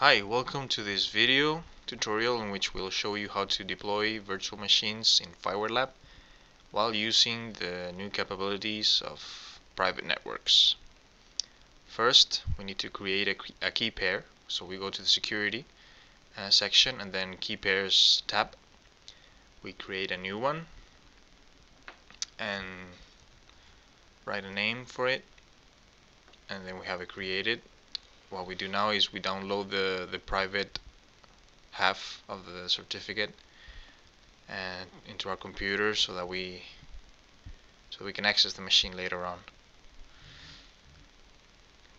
Hi, welcome to this video tutorial in which we'll show you how to deploy virtual machines in FIWARE while using the new capabilities of private networks. First, we need to create a, a key pair. So we go to the security uh, section and then key pairs tab. We create a new one and write a name for it and then we have it created what we do now is we download the the private half of the certificate and into our computer so that we so we can access the machine later on.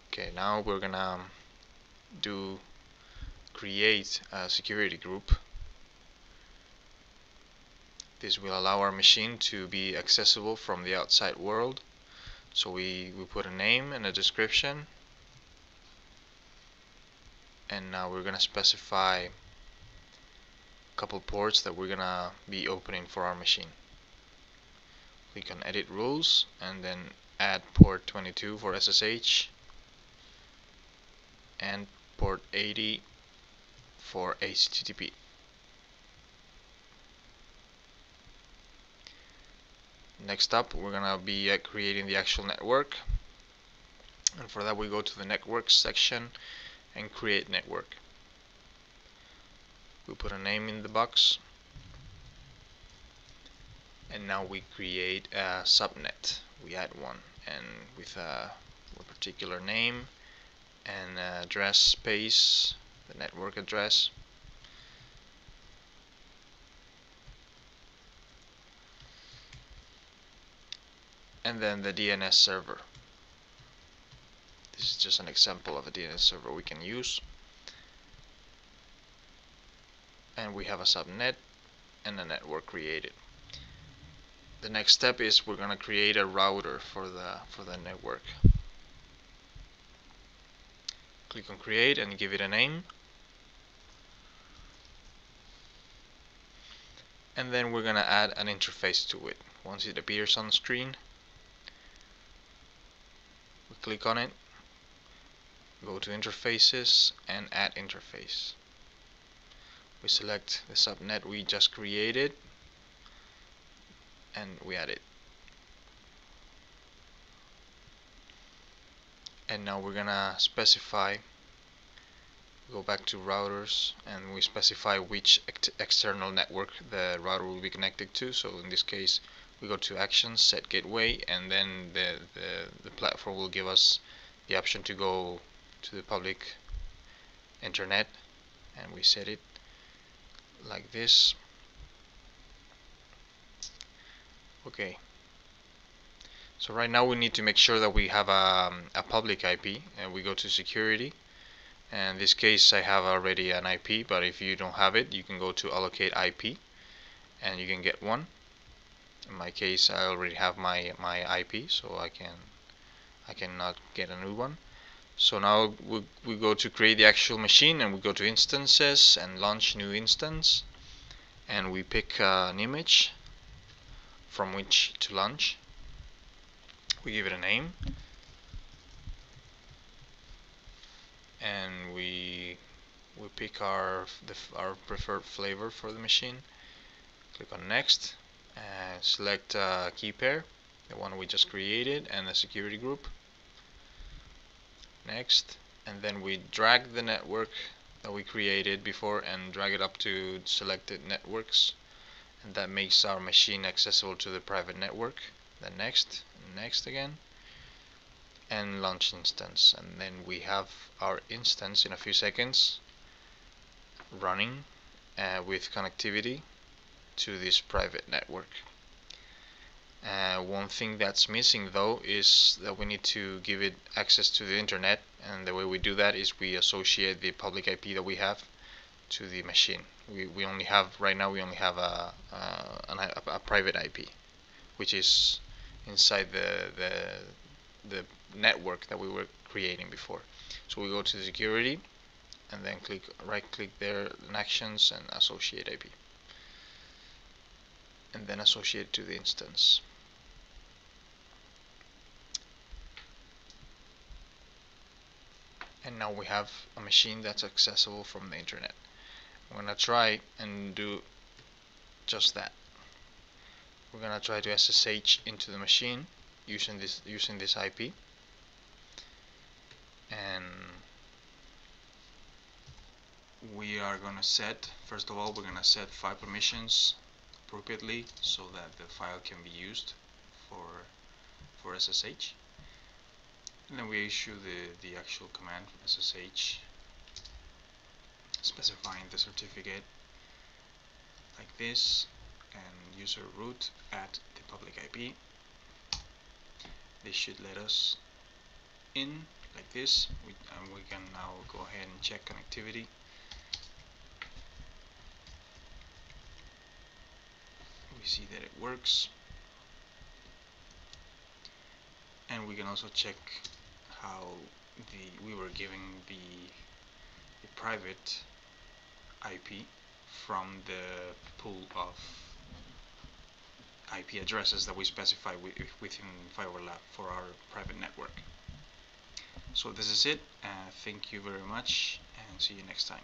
Okay now we're gonna um, do create a security group. This will allow our machine to be accessible from the outside world. So we, we put a name and a description and now we're gonna specify a couple ports that we're gonna be opening for our machine. Click on edit rules and then add port 22 for SSH and port 80 for HTTP next up we're gonna be uh, creating the actual network. And for that we go to the networks section and create network we put a name in the box and now we create a subnet we add one and with a, a particular name and address space the network address and then the DNS server. This is just an example of a DNS server we can use. And we have a subnet and a network created. The next step is we're going to create a router for the for the network. Click on create and give it a name. And then we're going to add an interface to it. Once it appears on the screen, we click on it go to interfaces and add interface. We select the subnet we just created and we add it. And now we're gonna specify go back to routers and we specify which ex external network the router will be connected to. So in this case we go to actions set gateway and then the, the, the platform will give us the option to go to the public internet and we set it like this. Okay. So right now we need to make sure that we have a, a public IP and we go to security. And in this case I have already an IP but if you don't have it you can go to allocate IP and you can get one. In my case I already have my my IP so I can I cannot get a new one so now we, we go to create the actual machine and we go to instances and launch new instance. And we pick uh, an image from which to launch. We give it a name. And we we pick our the, our preferred flavor for the machine. Click on next uh, select uh, key pair the one we just created and the security group next and then we drag the network that we created before and drag it up to selected networks. And that makes our machine accessible to the private network. Then next next again. And launch instance. And then we have our instance in a few seconds running uh, with connectivity to this private network. Uh, one thing that's missing though is that we need to give it access to the internet and the way we do that is we associate the public IP that we have to the machine. We, we only have right now we only have a, a, a private IP which is inside the, the the network that we were creating before. So we go to security and then click right click there in actions and associate IP and then associate to the instance. And now we have a machine that's accessible from the internet. I'm gonna try and do just that. We're gonna try to SSH into the machine using this using this IP and we are gonna set first of all we're gonna set file permissions appropriately so that the file can be used for for SSH and then we issue the the actual command SSH specifying the certificate like this and user root at the public IP this should let us in like this. We, and we can now go ahead and check connectivity. We see that it works. And we can also check how the we were giving the, the private IP from the pool of IP addresses that we specify within FIWARE Lab for our private network. So this is it. Uh, thank you very much and see you next time.